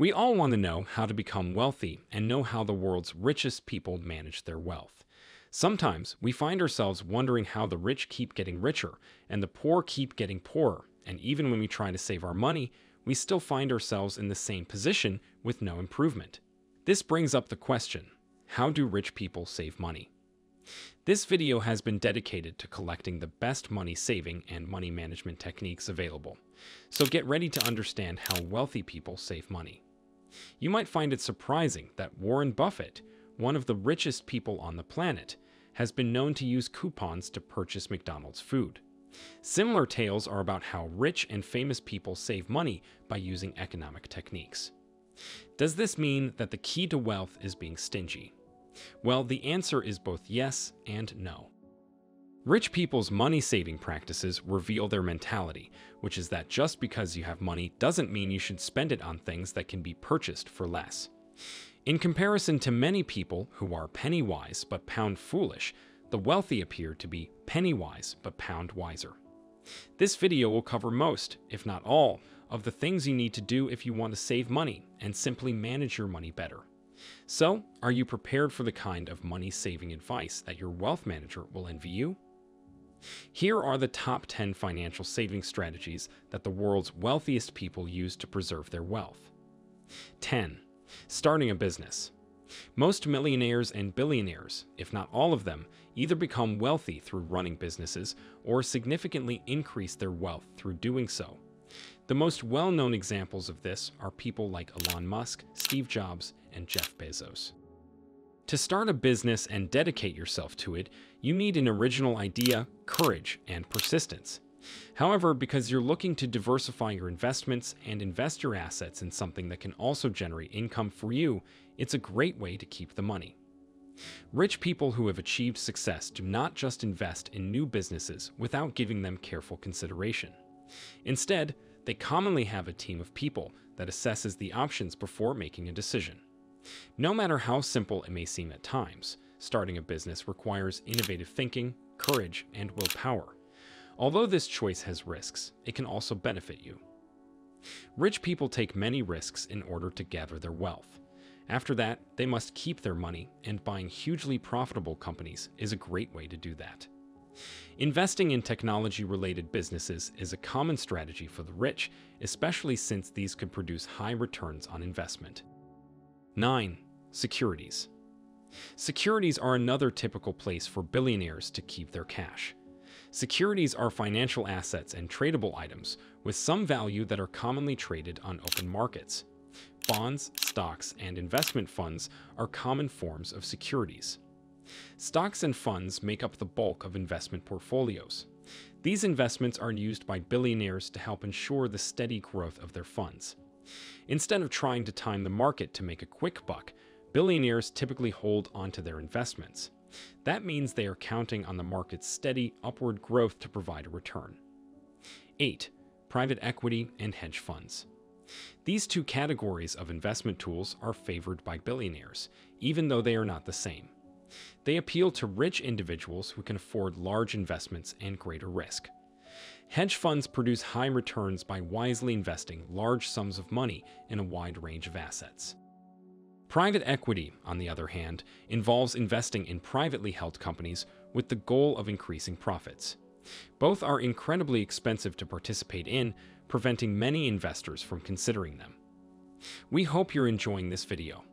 We all want to know how to become wealthy and know how the world's richest people manage their wealth. Sometimes we find ourselves wondering how the rich keep getting richer and the poor keep getting poorer, and even when we try to save our money, we still find ourselves in the same position with no improvement. This brings up the question, how do rich people save money? This video has been dedicated to collecting the best money saving and money management techniques available, so get ready to understand how wealthy people save money. You might find it surprising that Warren Buffett, one of the richest people on the planet, has been known to use coupons to purchase McDonald's food. Similar tales are about how rich and famous people save money by using economic techniques. Does this mean that the key to wealth is being stingy? Well, the answer is both yes and no. Rich people's money saving practices reveal their mentality, which is that just because you have money doesn't mean you should spend it on things that can be purchased for less. In comparison to many people who are penny wise but pound foolish, the wealthy appear to be penny wise but pound wiser. This video will cover most, if not all, of the things you need to do if you want to save money and simply manage your money better. So, are you prepared for the kind of money saving advice that your wealth manager will envy you? Here are the top 10 financial saving strategies that the world's wealthiest people use to preserve their wealth. 10. Starting a business. Most millionaires and billionaires, if not all of them, either become wealthy through running businesses or significantly increase their wealth through doing so. The most well known examples of this are people like Elon Musk, Steve Jobs, and Jeff Bezos. To start a business and dedicate yourself to it, you need an original idea, courage, and persistence. However, because you're looking to diversify your investments and invest your assets in something that can also generate income for you, it's a great way to keep the money. Rich people who have achieved success do not just invest in new businesses without giving them careful consideration. Instead, they commonly have a team of people that assesses the options before making a decision. No matter how simple it may seem at times, starting a business requires innovative thinking, courage, and willpower. Although this choice has risks, it can also benefit you. Rich people take many risks in order to gather their wealth. After that, they must keep their money, and buying hugely profitable companies is a great way to do that. Investing in technology-related businesses is a common strategy for the rich, especially since these could produce high returns on investment. 9. Securities. Securities are another typical place for billionaires to keep their cash. Securities are financial assets and tradable items with some value that are commonly traded on open markets. Bonds, stocks, and investment funds are common forms of securities. Stocks and funds make up the bulk of investment portfolios. These investments are used by billionaires to help ensure the steady growth of their funds. Instead of trying to time the market to make a quick buck, billionaires typically hold onto their investments. That means they are counting on the market's steady upward growth to provide a return. 8. Private equity and hedge funds. These two categories of investment tools are favored by billionaires, even though they are not the same. They appeal to rich individuals who can afford large investments and greater risk. Hedge funds produce high returns by wisely investing large sums of money in a wide range of assets. Private equity, on the other hand, involves investing in privately held companies with the goal of increasing profits. Both are incredibly expensive to participate in, preventing many investors from considering them. We hope you're enjoying this video.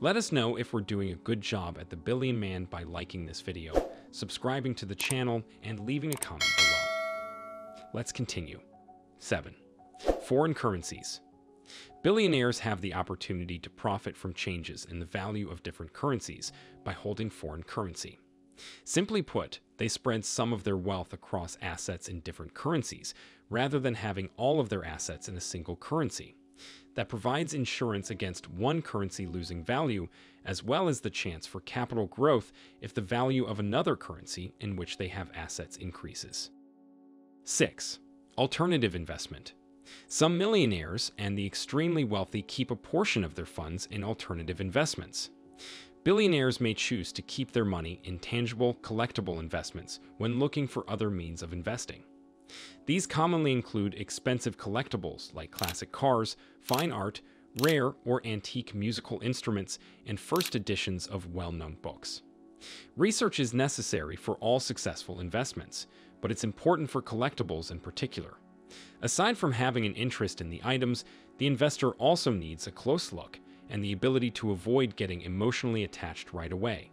Let us know if we're doing a good job at the Billion Man by liking this video, subscribing to the channel, and leaving a comment below. Let's continue. 7. Foreign currencies. Billionaires have the opportunity to profit from changes in the value of different currencies by holding foreign currency. Simply put, they spread some of their wealth across assets in different currencies, rather than having all of their assets in a single currency. That provides insurance against one currency losing value, as well as the chance for capital growth if the value of another currency in which they have assets increases. 6. Alternative investment. Some millionaires and the extremely wealthy keep a portion of their funds in alternative investments. Billionaires may choose to keep their money in tangible, collectible investments when looking for other means of investing. These commonly include expensive collectibles like classic cars, fine art, rare or antique musical instruments, and first editions of well known books. Research is necessary for all successful investments, but it's important for collectibles in particular. Aside from having an interest in the items, the investor also needs a close look and the ability to avoid getting emotionally attached right away.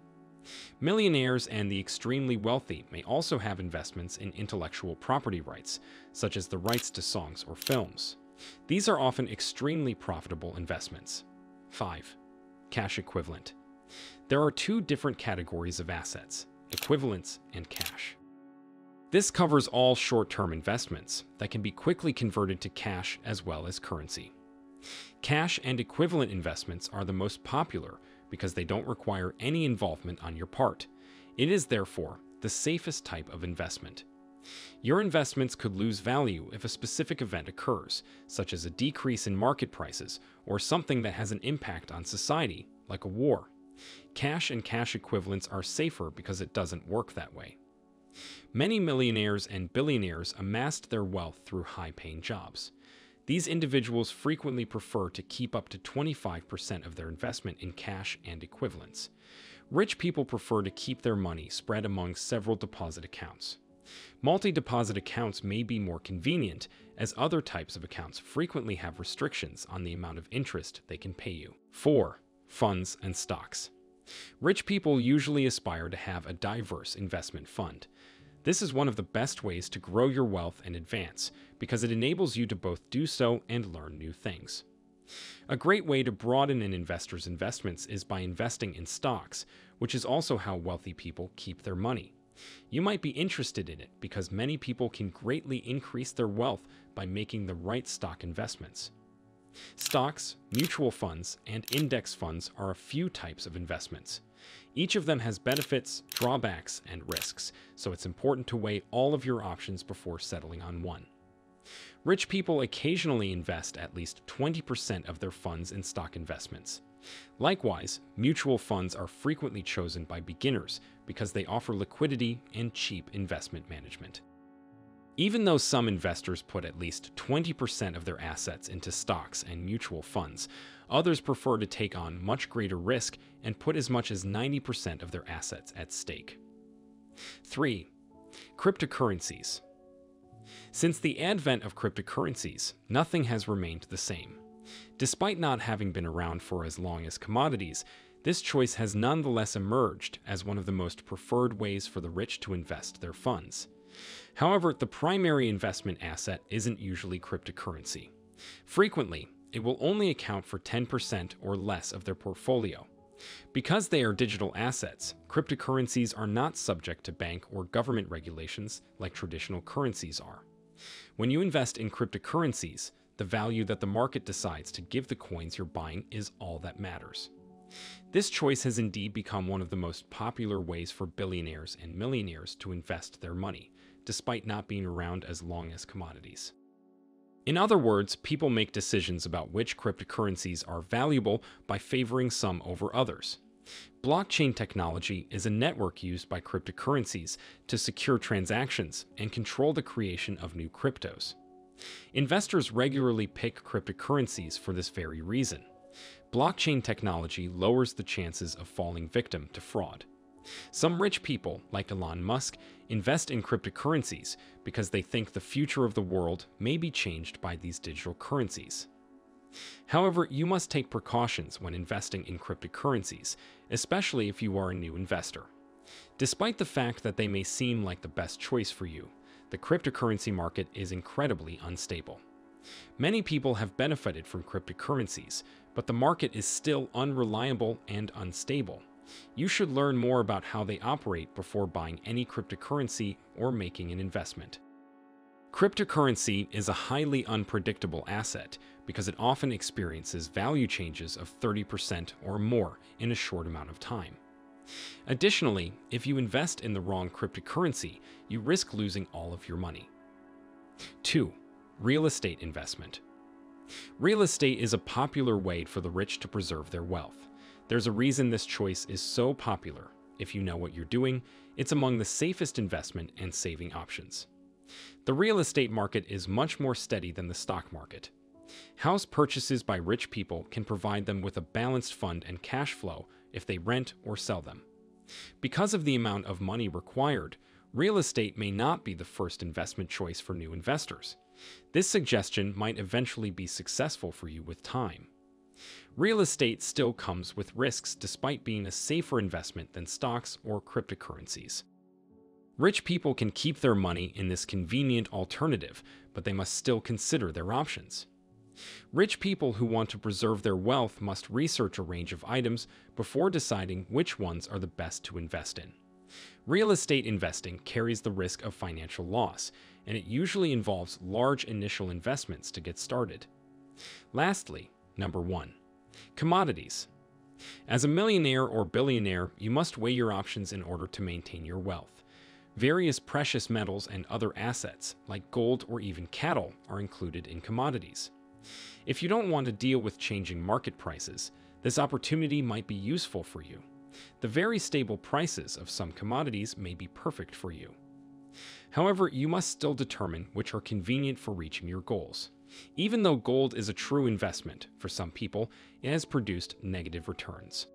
Millionaires and the extremely wealthy may also have investments in intellectual property rights, such as the rights to songs or films. These are often extremely profitable investments. 5. Cash equivalent. There are two different categories of assets equivalents and cash. This covers all short term investments that can be quickly converted to cash as well as currency. Cash and equivalent investments are the most popular because they don't require any involvement on your part. It is therefore the safest type of investment. Your investments could lose value if a specific event occurs, such as a decrease in market prices or something that has an impact on society, like a war. Cash and cash equivalents are safer because it doesn't work that way. Many millionaires and billionaires amassed their wealth through high paying jobs. These individuals frequently prefer to keep up to 25% of their investment in cash and equivalents. Rich people prefer to keep their money spread among several deposit accounts. Multi deposit accounts may be more convenient, as other types of accounts frequently have restrictions on the amount of interest they can pay you. 4. Funds and stocks. Rich people usually aspire to have a diverse investment fund. This is one of the best ways to grow your wealth and advance because it enables you to both do so and learn new things. A great way to broaden an investor's investments is by investing in stocks, which is also how wealthy people keep their money. You might be interested in it because many people can greatly increase their wealth by making the right stock investments. Stocks, mutual funds, and index funds are a few types of investments. Each of them has benefits, drawbacks, and risks, so it's important to weigh all of your options before settling on one. Rich people occasionally invest at least 20% of their funds in stock investments. Likewise, mutual funds are frequently chosen by beginners because they offer liquidity and cheap investment management. Even though some investors put at least 20% of their assets into stocks and mutual funds, others prefer to take on much greater risk and put as much as 90% of their assets at stake. 3. Cryptocurrencies. Since the advent of cryptocurrencies, nothing has remained the same. Despite not having been around for as long as commodities, this choice has nonetheless emerged as one of the most preferred ways for the rich to invest their funds. However, the primary investment asset isn't usually cryptocurrency. Frequently, it will only account for 10% or less of their portfolio. Because they are digital assets, cryptocurrencies are not subject to bank or government regulations like traditional currencies are. When you invest in cryptocurrencies, the value that the market decides to give the coins you're buying is all that matters. This choice has indeed become one of the most popular ways for billionaires and millionaires to invest their money, despite not being around as long as commodities. In other words, people make decisions about which cryptocurrencies are valuable by favoring some over others. Blockchain technology is a network used by cryptocurrencies to secure transactions and control the creation of new cryptos. Investors regularly pick cryptocurrencies for this very reason. Blockchain technology lowers the chances of falling victim to fraud. Some rich people, like Elon Musk, invest in cryptocurrencies because they think the future of the world may be changed by these digital currencies. However, you must take precautions when investing in cryptocurrencies, especially if you are a new investor. Despite the fact that they may seem like the best choice for you, the cryptocurrency market is incredibly unstable. Many people have benefited from cryptocurrencies, but the market is still unreliable and unstable. You should learn more about how they operate before buying any cryptocurrency or making an investment. Cryptocurrency is a highly unpredictable asset because it often experiences value changes of 30% or more in a short amount of time. Additionally, if you invest in the wrong cryptocurrency, you risk losing all of your money. 2. Real estate investment. Real estate is a popular way for the rich to preserve their wealth. There's a reason this choice is so popular. If you know what you're doing, it's among the safest investment and saving options. The real estate market is much more steady than the stock market. House purchases by rich people can provide them with a balanced fund and cash flow if they rent or sell them. Because of the amount of money required, real estate may not be the first investment choice for new investors. This suggestion might eventually be successful for you with time. Real estate still comes with risks despite being a safer investment than stocks or cryptocurrencies. Rich people can keep their money in this convenient alternative, but they must still consider their options. Rich people who want to preserve their wealth must research a range of items before deciding which ones are the best to invest in. Real estate investing carries the risk of financial loss, and it usually involves large initial investments to get started. Lastly, number one, commodities. As a millionaire or billionaire, you must weigh your options in order to maintain your wealth. Various precious metals and other assets, like gold or even cattle, are included in commodities. If you don't want to deal with changing market prices, this opportunity might be useful for you. The very stable prices of some commodities may be perfect for you. However, you must still determine which are convenient for reaching your goals. Even though gold is a true investment for some people, it has produced negative returns.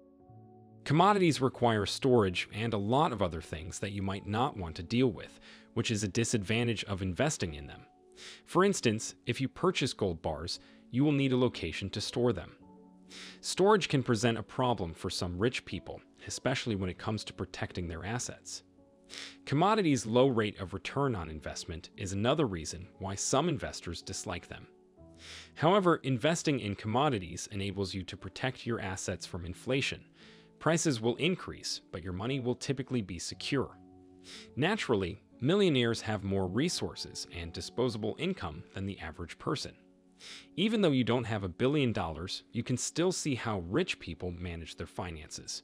Commodities require storage and a lot of other things that you might not want to deal with, which is a disadvantage of investing in them. For instance, if you purchase gold bars, you will need a location to store them. Storage can present a problem for some rich people, especially when it comes to protecting their assets. Commodities' low rate of return on investment is another reason why some investors dislike them. However, investing in commodities enables you to protect your assets from inflation. Prices will increase, but your money will typically be secure. Naturally, millionaires have more resources and disposable income than the average person. Even though you don't have a billion dollars, you can still see how rich people manage their finances.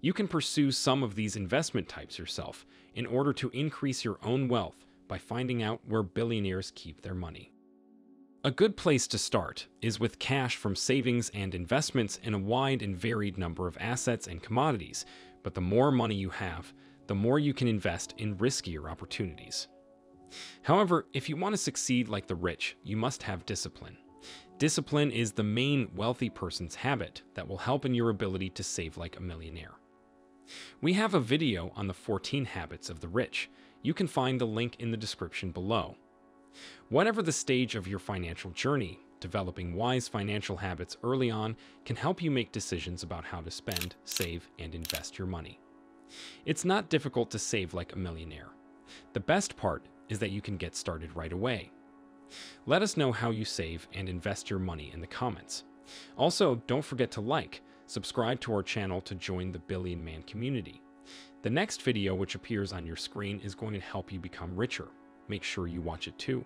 You can pursue some of these investment types yourself in order to increase your own wealth by finding out where billionaires keep their money. A good place to start is with cash from savings and investments in a wide and varied number of assets and commodities, but the more money you have, the more you can invest in riskier opportunities. However, if you want to succeed like the rich, you must have discipline. Discipline is the main wealthy person's habit that will help in your ability to save like a millionaire. We have a video on the 14 habits of the rich. You can find the link in the description below. Whatever the stage of your financial journey, developing wise financial habits early on can help you make decisions about how to spend, save, and invest your money. It's not difficult to save like a millionaire. The best part is that you can get started right away. Let us know how you save and invest your money in the comments. Also, don't forget to like, subscribe to our channel to join the Billion Man community. The next video which appears on your screen is going to help you become richer. Make sure you watch it too.